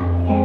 Yeah.